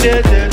crazy